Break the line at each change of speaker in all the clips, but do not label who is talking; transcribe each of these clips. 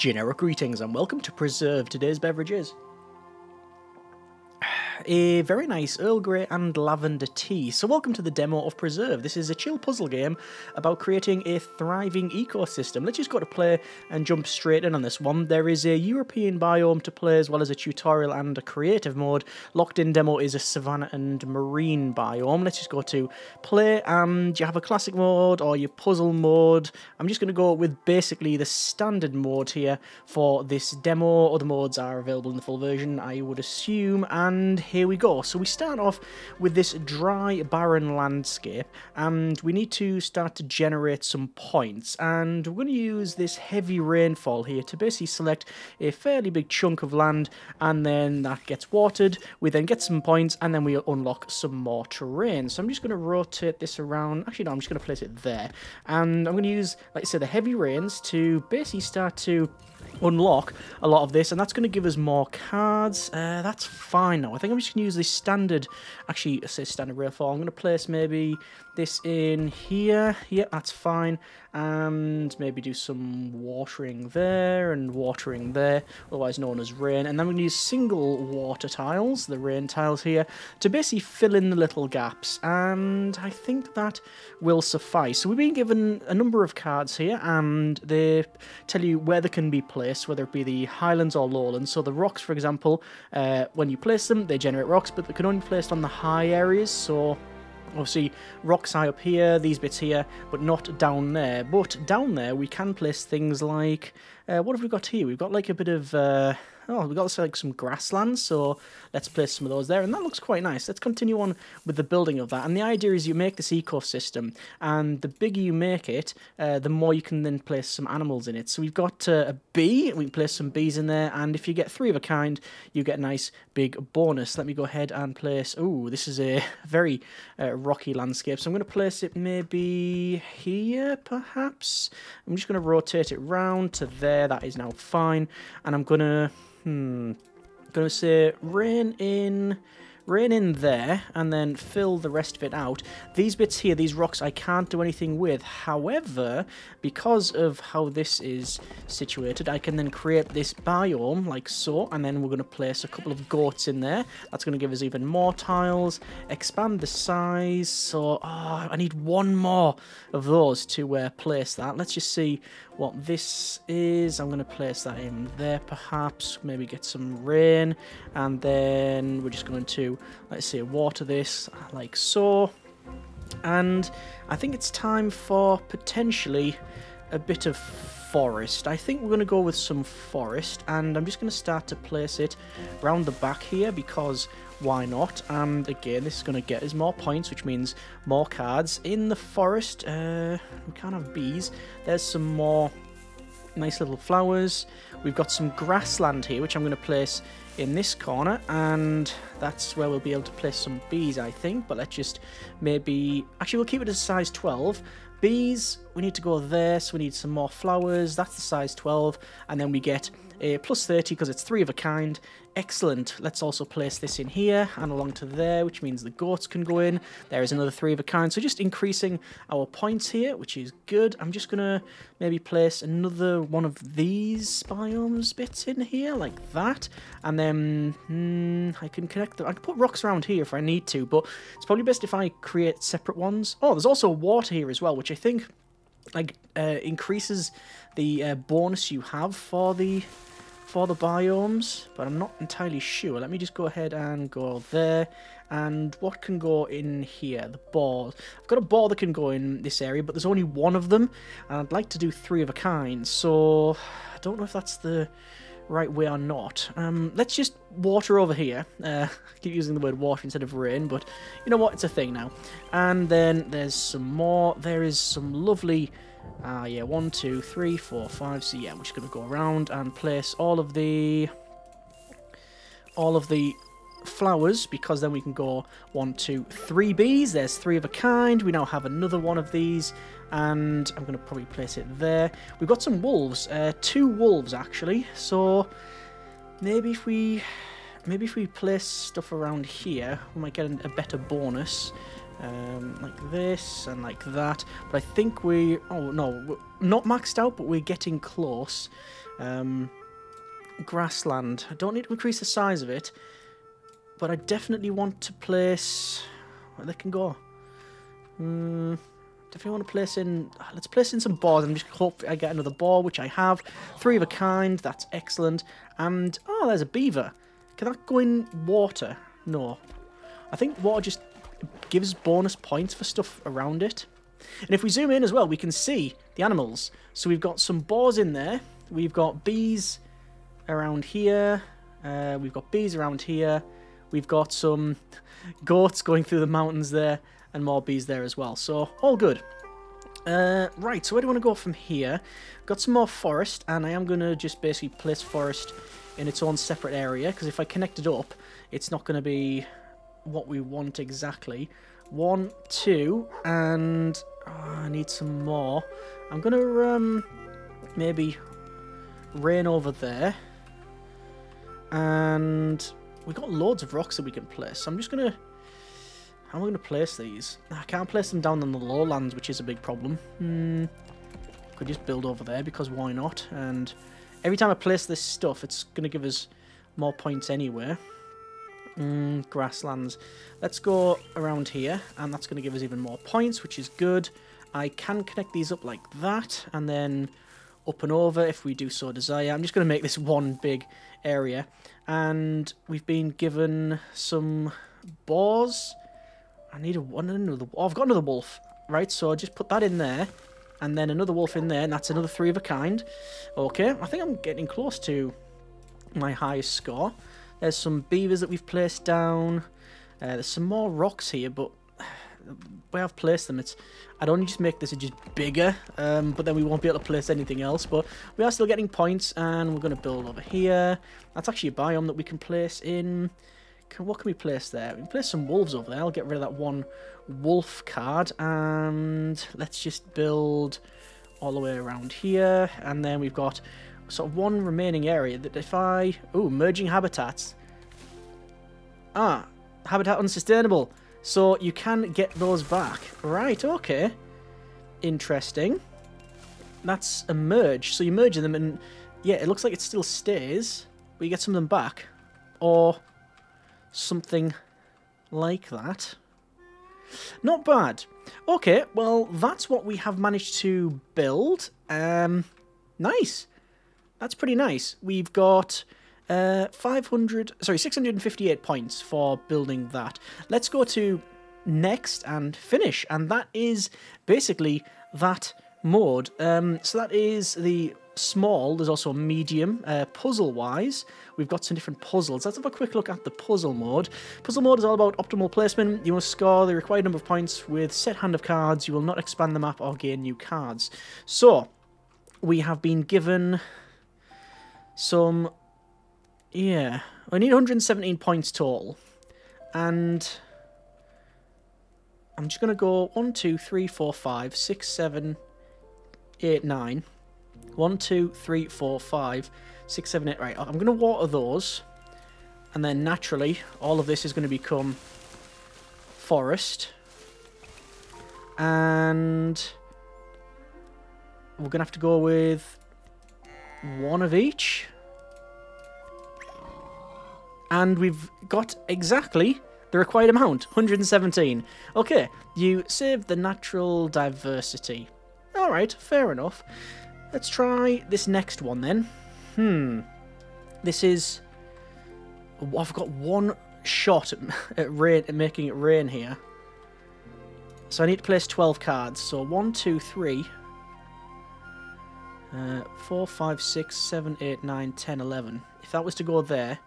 Generic greetings and welcome to Preserve Today's Beverages a very nice Earl Grey and lavender tea. So welcome to the demo of Preserve. This is a chill puzzle game about creating a thriving ecosystem. Let's just go to play and jump straight in on this one. There is a European biome to play as well as a tutorial and a creative mode. Locked in demo is a savanna and marine biome. Let's just go to play and you have a classic mode or your puzzle mode. I'm just going to go with basically the standard mode here for this demo. Other modes are available in the full version, I would assume. And here we go. So we start off with this dry, barren landscape, and we need to start to generate some points. And we're going to use this heavy rainfall here to basically select a fairly big chunk of land, and then that gets watered. We then get some points, and then we unlock some more terrain. So I'm just going to rotate this around. Actually, no, I'm just going to place it there. And I'm going to use, like I said, the heavy rains to basically start to unlock a lot of this, and that's going to give us more cards. Uh, that's fine now. I think I'm just going to use this standard, actually, I say standard rainfall. I'm going to place maybe this in here. Yep, that's fine. And maybe do some watering there and watering there, otherwise known as rain. And then to use single water tiles, the rain tiles here, to basically fill in the little gaps. And I think that will suffice. So we've been given a number of cards here, and they tell you where they can be placed, whether it be the highlands or lowlands. So the rocks, for example, uh, when you place them, they generate rocks, but they can only be placed on the high areas. So Obviously, rocks high up here, these bits here, but not down there. But down there, we can place things like... Uh, what have we got here? We've got like a bit of... Uh, oh, we've got like some grasslands, so let's place some of those there, and that looks quite nice. Let's continue on with the building of that, and the idea is you make this ecosystem, and the bigger you make it, uh, the more you can then place some animals in it. So we've got uh, a bee, we can place some bees in there, and if you get three of a kind, you get a nice big bonus. Let me go ahead and place, oh, this is a very uh, rocky landscape, so I'm going to place it maybe here, perhaps? I'm just going to rotate it round to there, that is now fine, and I'm going to Hmm. Gonna say rain in rain in there and then fill the rest of it out. These bits here, these rocks, I can't do anything with. However, because of how this is situated, I can then create this biome like so, and then we're going to place a couple of goats in there. That's going to give us even more tiles, expand the size. So, oh, I need one more of those to uh, place that. Let's just see what this is. I'm going to place that in there perhaps, maybe get some rain, and then we're just going to let's say water this like so and I think it's time for potentially a bit of forest. I think we're going to go with some forest and I'm just going to start to place it around the back here because why not? And again, this is going to get us more points, which means more cards. In the forest, uh, we can't have bees. There's some more nice little flowers. We've got some grassland here, which I'm going to place in this corner, and that's where we'll be able to place some bees, I think. But let's just maybe... Actually, we'll keep it as size 12. Bees, we need to go there, so we need some more flowers. That's the size 12, and then we get a plus 30 because it's three of a kind. Excellent. Let's also place this in here and along to there, which means the goats can go in. There is another three of a kind. So just increasing our points here, which is good. I'm just going to maybe place another one of these biomes bits in here, like that. And then hmm, I can connect them. I can put rocks around here if I need to, but it's probably best if I create separate ones. Oh, there's also water here as well, which I think like uh, increases the uh, bonus you have for the for the biomes, but I'm not entirely sure. Let me just go ahead and go there. And what can go in here? The ball. I've got a ball that can go in this area, but there's only one of them. And I'd like to do three of a kind, so I don't know if that's the right way or not. Um, let's just water over here. Uh, I keep using the word water instead of rain, but you know what? It's a thing now. And then there's some more. There is some lovely uh, yeah, one, two, three, four, five. So yeah, we're just going to go around and place all of the all of the flowers because then we can go one, two, three bees. There's three of a kind. We now have another one of these and I'm going to probably place it there. We've got some wolves, uh, two wolves actually. So maybe if we maybe if we place stuff around here, we might get a better bonus. Um, like this and like that. But I think we... Oh, no. Not maxed out, but we're getting close. Um, grassland. I don't need to increase the size of it. But I definitely want to place... Where they can go. Hmm... Definitely want to place in... Let's place in some boars and just hope I get another boar, which I have. Three of a kind. That's excellent. And... Oh, there's a beaver. Can that go in water? No. I think water just gives bonus points for stuff around it. And if we zoom in as well, we can see the animals. So we've got some boars in there. We've got bees around here. Uh, we've got bees around here. We've got some goats going through the mountains there and more bees there as well. So, all good. Uh, right, so where do I want to go from here? Got some more forest, and I am going to just basically place forest in its own separate area, because if I connect it up, it's not going to be what we want exactly. One, two, and oh, I need some more. I'm going to um, maybe rain over there. And we've got loads of rocks that we can place, so I'm just going to how am I going to place these? I can't place them down on the lowlands, which is a big problem. Hmm. Could just build over there, because why not? And every time I place this stuff, it's going to give us more points anyway. Hmm, grasslands. Let's go around here, and that's going to give us even more points, which is good. I can connect these up like that, and then up and over if we do so desire. I'm just going to make this one big area. And we've been given some boars I need a one another. Oh, I've got another wolf. Right, so I'll just put that in there. And then another wolf in there, and that's another three of a kind. Okay, I think I'm getting close to my highest score. There's some beavers that we've placed down. Uh, there's some more rocks here, but where I've placed them, it's I'd only just make this just bigger, um, but then we won't be able to place anything else. But we are still getting points, and we're going to build over here. That's actually a biome that we can place in can, what can we place there? We can place some wolves over there. I'll get rid of that one wolf card. And let's just build all the way around here. And then we've got sort of one remaining area that if I... Ooh, merging habitats. Ah, habitat unsustainable. So you can get those back. Right, okay. Interesting. That's a merge. So you merge them and... Yeah, it looks like it still stays. But you get some of them back. Or something like that. Not bad. Okay, well, that's what we have managed to build. Um, nice. That's pretty nice. We've got uh, 500, sorry, 658 points for building that. Let's go to next and finish. And that is basically that mode. Um, so that is the small, there's also medium. Uh, Puzzle-wise, we've got some different puzzles. Let's have a quick look at the puzzle mode. Puzzle mode is all about optimal placement. You must score the required number of points with set hand of cards. You will not expand the map or gain new cards. So, we have been given some... Yeah, I need 117 points total. And... I'm just going to go 1, 2, 3, 4, 5, 6, 7, 8, 9. One, two, three, four, five, six, seven, eight. Right, I'm going to water those. And then naturally, all of this is going to become forest. And we're going to have to go with one of each. And we've got exactly the required amount, 117. Okay, you saved the natural diversity. Alright, fair enough. Let's try this next one then. Hmm. This is... I've got one shot at, at, rain, at making it rain here. So I need to place 12 cards. So 1, 2, 3... Uh, 4, 5, 6, 7, 8, 9, 10, 11. If that was to go there,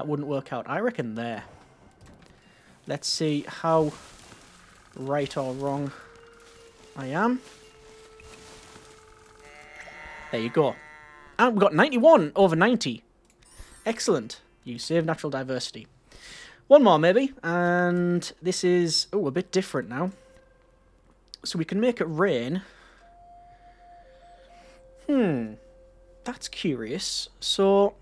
that wouldn't work out. I reckon there. Let's see how right or wrong I am. There you go. And we've got 91 over 90. Excellent. You save natural diversity. One more, maybe. And this is, oh, a bit different now. So we can make it rain. Hmm. That's curious. So...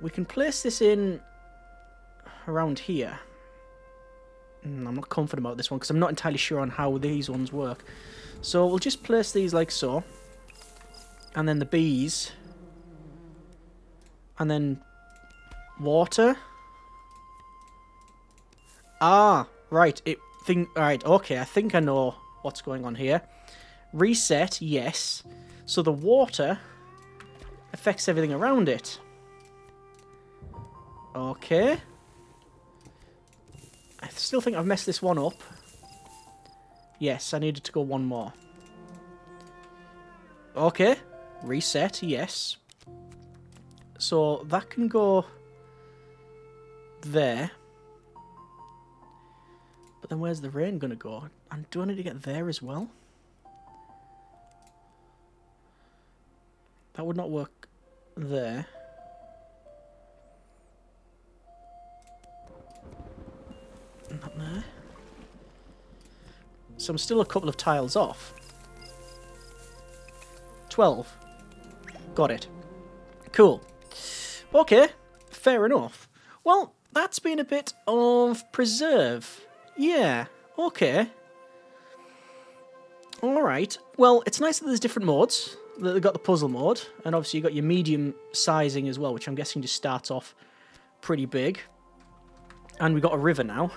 We can place this in around here. Mm, I'm not confident about this one because I'm not entirely sure on how these ones work. So we'll just place these like so. And then the bees. And then water. Ah, right. It think right, okay, I think I know what's going on here. Reset, yes. So the water affects everything around it. Okay. I still think I've messed this one up. Yes, I needed to go one more. Okay. Reset, yes. So that can go there. But then where's the rain going to go? And do I need to get there as well? That would not work there. There. So I'm still a couple of tiles off. 12. Got it. Cool. Okay, fair enough. Well, that's been a bit of preserve. Yeah, okay. Alright, well, it's nice that there's different modes. They've got the puzzle mode, and obviously you've got your medium sizing as well, which I'm guessing just starts off pretty big. And we've got a river now.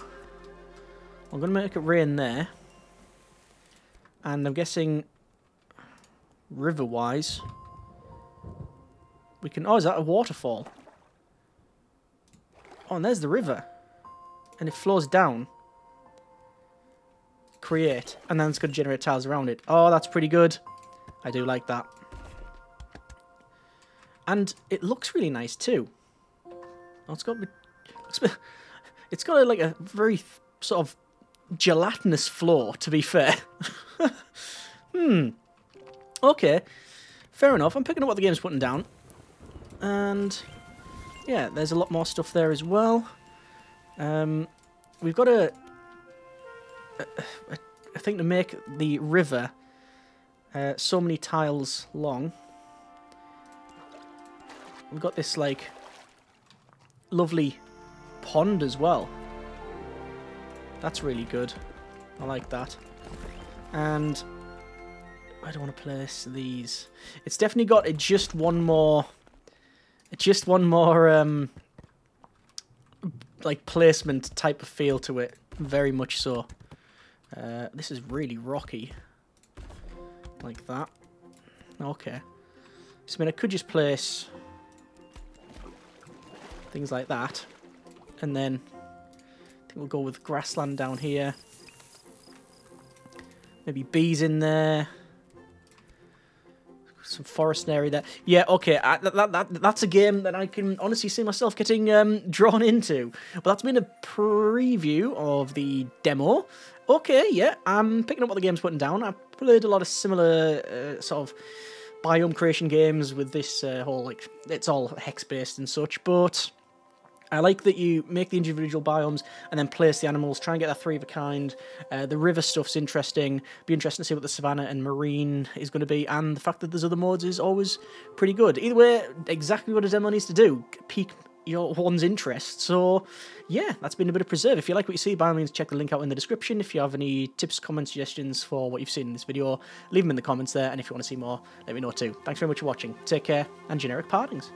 I'm going to make it rain there. And I'm guessing, river-wise, we can... Oh, is that a waterfall? Oh, and there's the river. And it flows down. Create. And then it's going to generate tiles around it. Oh, that's pretty good. I do like that. And it looks really nice too. Oh, it's got... It's got a, like a very sort of gelatinous floor, to be fair. hmm. Okay. Fair enough. I'm picking up what the game's putting down. And yeah, there's a lot more stuff there as well. Um, we've got a, a, a, I think to make the river uh, so many tiles long. We've got this like lovely pond as well. That's really good. I like that. And I don't want to place these. It's definitely got a, just one more, just one more um, like placement type of feel to it. Very much so. Uh, this is really rocky. Like that. Okay. So, I mean, I could just place things like that. And then we'll go with grassland down here. Maybe bees in there. Some forest area there. Yeah, okay, I, that, that, that, that's a game that I can honestly see myself getting um, drawn into. But that's been a preview of the demo. Okay, yeah, I'm picking up what the game's putting down. I've played a lot of similar uh, sort of biome creation games with this uh, whole, like, it's all hex-based and such, but I like that you make the individual biomes and then place the animals, try and get that three of a kind. Uh, the river stuff's interesting. Be interesting to see what the savannah and marine is going to be, and the fact that there's other modes is always pretty good. Either way, exactly what a demo needs to do. Pique your one's interest. So, yeah, that's been a bit of preserve. If you like what you see, by all means, check the link out in the description. If you have any tips, comments, suggestions for what you've seen in this video, leave them in the comments there. And if you want to see more, let me know too. Thanks very much for watching. Take care, and generic partings.